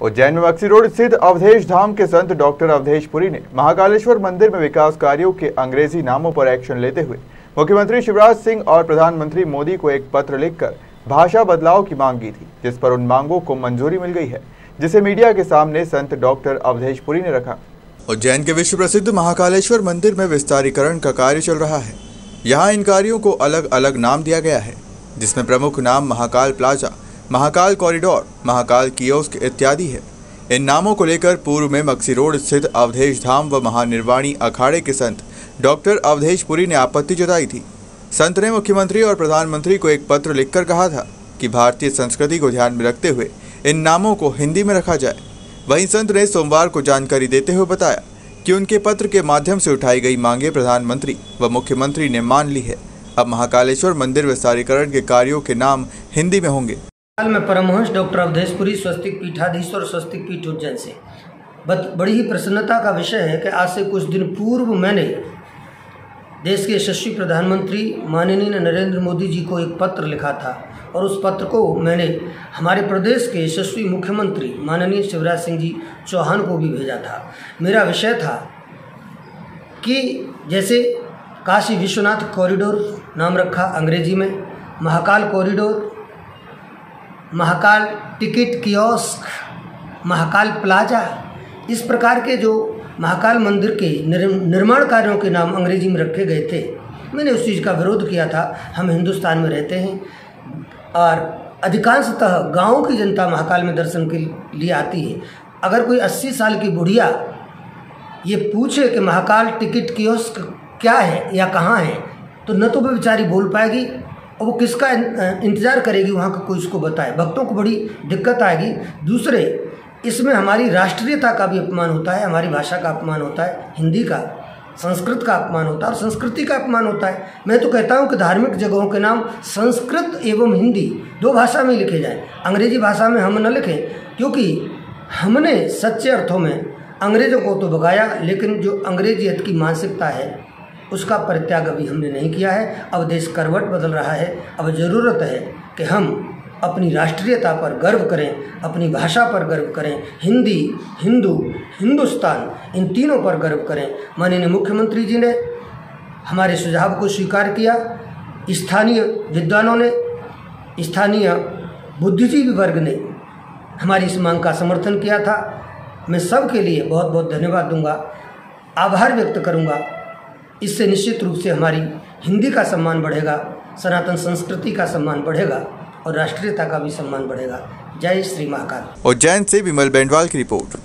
उज्जैन में मक्सी रोड स्थित अवधेश धाम के संत डॉक्टर अवधेश पुरी ने महाकालेश्वर मंदिर में विकास कार्यों के अंग्रेज़ी नामों पर एक्शन लेते हुए मुख्यमंत्री शिवराज सिंह और प्रधानमंत्री मोदी को एक पत्र लिखकर भाषा बदलाव की मांग की थी, जिस पर उन मांगों को मंजूरी मिल गई है, जिसे मीडिया के सामने संत डॉक्टर अवधेश पुरी ने रखा। उज्जैन के विश्व प्रसिद्ध महाकालेश्वर मंदिर में विस्तारीकरण का कार्य चल रहा है। यहाँ इन कार्यों को अलग अलग नाम दिया गया है, जिसमें प्रमुख नाम Mahakal plaza Mahakal corridor, Mahakal kiosk इत्यादि है। इन नामों को लेकर पूर्व में मक्सी रोड स्थित अवधेश धाम व महानिर्वाणी अखाड़े के संत डॉक्टर अवधेश पुरी ने आपत्ति जताई थी। संत ने मुख्यमंत्री और प्रधानमंत्री को एक पत्र लिखकर कहा था कि भारतीय संस्कृति को ध्यान में रखते हुए इन नामों को हिंदी में रखा जाए। वहीं संत ने सोमवार को जानकारी देते हुए बताया कि उनके पत्र के माध्यम से उठाई गई मांगे प्रधानमंत्री व मुख्यमंत्री ने मान ली है। अब महाकालेश्वर मंदिर विस्तारीकरण के कार्यों के नाम हिंदी में होंगे। हाल में परमहंस डॉक्टर अवधेशपुरी स्वस्तिक पीठाधीश और स्वस्तिक पीठ उज्जैन से। बत, बड़ी ही प्रसन्नता का विषय है कि आज से कुछ दिन पूर्व मैंने देश के यशस्वी प्रधानमंत्री माननीय नरेंद्र मोदी जी को एक पत्र लिखा था और उस पत्र को मैंने हमारे प्रदेश के यशस्वी मुख्यमंत्री माननीय शिवराज सिंह जी चौहान को भी भेजा था। मेरा विषय था कि जैसे काशी विश्वनाथ कॉरिडोर नाम रखा अंग्रेज़ी में, Mahakal corridor Mahakal ticket kiosk, Mahakal plaza, इस प्रकार के जो महाकाल मंदिर के निर्माण कार्यों के नाम अंग्रेज़ी में रखे गए थे, मैंने उस चीज़ का विरोध किया था। हम हिंदुस्तान में रहते हैं और अधिकांशतः गाँव की जनता महाकाल में दर्शन के लिए आती है। अगर कोई 80 साल की बुढ़िया ये पूछे कि महाकाल टिकट कियोस्क क्या है या कहाँ है तो न तो वह बेचारी बोल पाएगी और वो किसका इंतज़ार करेगी वहाँ का कोई उसको बताए। भक्तों को बड़ी दिक्कत आएगी। दूसरे, इसमें हमारी राष्ट्रीयता का भी अपमान होता है, हमारी भाषा का अपमान होता है, हिंदी का, संस्कृत का अपमान होता है और संस्कृति का अपमान होता है। मैं तो कहता हूँ कि धार्मिक जगहों के नाम संस्कृत एवं हिंदी दो भाषा में लिखे जाएँ। अंग्रेज़ी भाषा में हम न लिखें, क्योंकि हमने सच्चे अर्थों में अंग्रेज़ों को तो भगाया, लेकिन जो अंग्रेजियत की मानसिकता है उसका परित्याग अभी हमने नहीं किया है। अब देश करवट बदल रहा है। अब ज़रूरत है कि हम अपनी राष्ट्रीयता पर गर्व करें, अपनी भाषा पर गर्व करें, हिंदी, हिंदू, हिंदुस्तान, इन तीनों पर गर्व करें। माननीय मुख्यमंत्री जी ने हमारे सुझाव को स्वीकार किया। स्थानीय विद्वानों ने, स्थानीय बुद्धिजीवी वर्ग ने हमारी इस मांग का समर्थन किया था। मैं सबके लिए बहुत बहुत धन्यवाद दूँगा। आभार व्यक्त करूँगा। इससे निश्चित रूप से हमारी हिंदी का सम्मान बढ़ेगा, सनातन संस्कृति का सम्मान बढ़ेगा और राष्ट्रीयता का भी सम्मान बढ़ेगा। जय श्री महाकाल। उज्जैन से विमल बेंडवाल की रिपोर्ट।